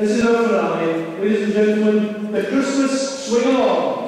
This is our finale. Ladies and gentlemen, the Christmas Swing Along.